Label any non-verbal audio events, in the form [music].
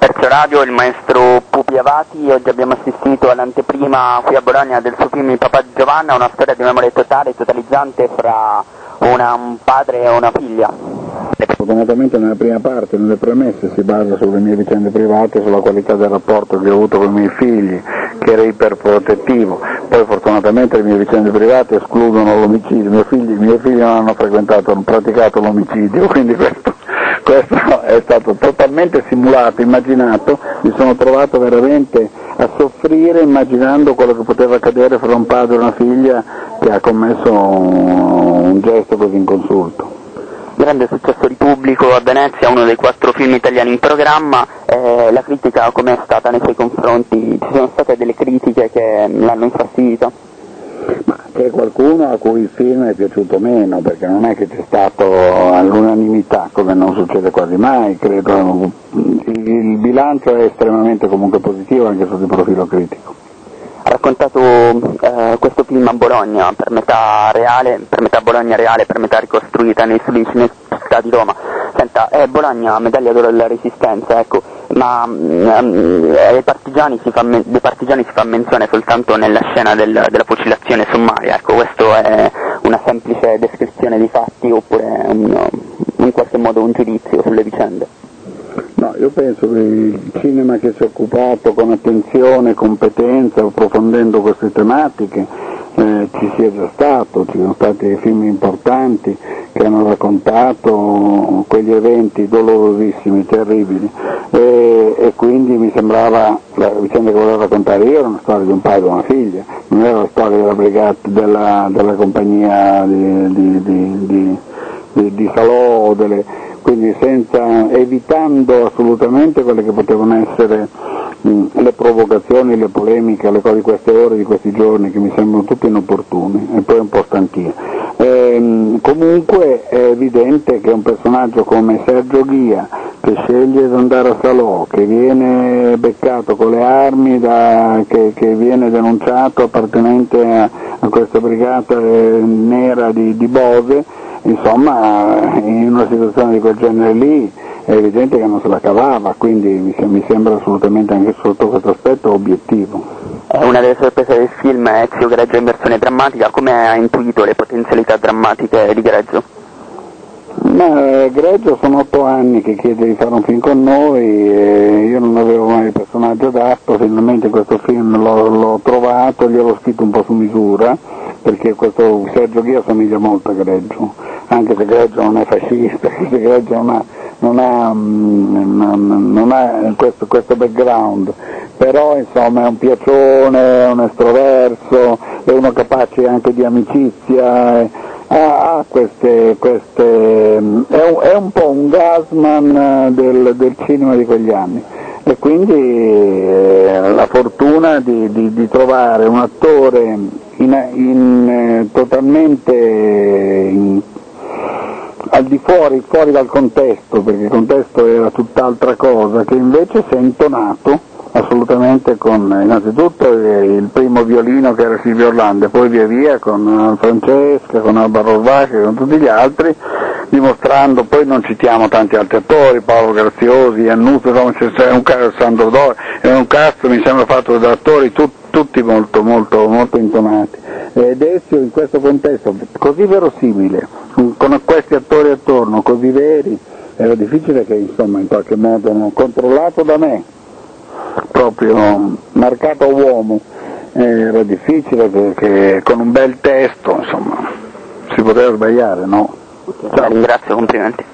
Terzo Radio, il maestro Pupi Avati, oggi abbiamo assistito all'anteprima qui a Bologna del suo film Il papà Giovanna, una storia di memoria totale, totalizzante fra una, un padre e una figlia. Fortunatamente nella prima parte, nelle premesse, si basa sulle mie vicende private, sulla qualità del rapporto che ho avuto con i miei figli, che era iperprotettivo. Poi fortunatamente le mie vicende private escludono l'omicidio, I miei figli, non hanno praticato l'omicidio, [laughs] quindi questo, questo è stato totalmente simulato, immaginato, mi sono trovato veramente a soffrire immaginando quello che poteva accadere fra un padre e una figlia che ha commesso un gesto così inconsulto grande successo di pubblico a Venezia, uno dei quattro film italiani in programma, eh, la critica com'è stata nei suoi confronti? Ci sono state delle critiche che l'hanno infastidito? Ma c'è qualcuno a cui il film è piaciuto meno, perché non è che c'è stato all'unanimità, come non succede quasi mai, credo. Il bilancio è estremamente comunque positivo anche sotto il profilo critico ha raccontato eh, questo film a Bologna, per metà reale, per metà Bologna reale, per metà ricostruita nei studi città di Roma. Senta, è Bologna medaglia d'oro della resistenza, ecco, ma um, dei, partigiani me- dei, partigiani si fa menzione soltanto nella scena del, della fucilazione sommaria, ecco, questo è una semplice descrizione di fatti oppure un, in qualche modo un giudizio sulle vicende? No, io penso che il cinema che si è occupato con attenzione, competenza, approfondendo queste tematiche, eh, ci sia già stato, ci sono stati film importanti che hanno raccontato quegli eventi dolorosissimi, terribili. E, e quindi mi sembrava, la vicenda che volevo raccontare io era una storia di un padre e una figlia, non era la storia della, brigata, della, della compagnia di, di, di, di, di Salò delle quindi senza, evitando assolutamente quelle che potevano essere le provocazioni, le polemiche, le cose di queste ore, di questi giorni che mi sembrano tutte inopportune e poi un po' stanchine. Ehm, comunque è evidente che un personaggio come Sergio Ghia che sceglie di andare a Salò, che viene beccato con le armi, da, che, che, viene denunciato appartenente a, a questa brigata eh, nera di, di Bose, insomma in una situazione di quel genere lì è evidente che non se la cavava, quindi mi, mi sembra assolutamente anche sotto questo aspetto obiettivo. Una delle sorprese del film è Ezio Greggio in versione drammatica, come ha intuito le potenzialità drammatiche di Greggio? Ma Greggio sono otto anni che chiede di fare un film con noi e io non avevo mai il personaggio adatto, finalmente questo film l'ho, l'ho trovato, gliel'ho scritto un po' su misura perché questo Sergio Ghia somiglia molto a Greggio, anche se Greggio non è fascista, [laughs] se Greggio non ha, non ha, mm, non ha questo, questo, background, però insomma è un piacione, è un estroverso, è uno capace anche di amicizia, ha, ha queste, queste è, un, è, un, po' un gasman del, del cinema di quegli anni. E quindi eh, la fortuna di, di, di, trovare un attore in, in, eh, totalmente in, al di fuori, fuori dal contesto, perché il contesto era tutt'altra cosa, che invece si è intonato assolutamente con innanzitutto il primo violino che era Silvio Orlando e poi via via con Francesca, con Alba Rovacchi, con tutti gli altri, dimostrando, poi non citiamo tanti altri attori, Paolo Graziosi, Annuzzo, c'è un caso Sandro Dore, è un cast mi sembra fatto da attori tutti tutti molto, molto, molto intonati. Ed Ezio in questo contesto così verosimile, con questi attori attorno, così veri, era difficile che insomma in qualche modo, controllato da me, proprio marcato uomo, era difficile perché con un bel testo insomma si poteva sbagliare, no? Ciao. Ringrazio, complimenti.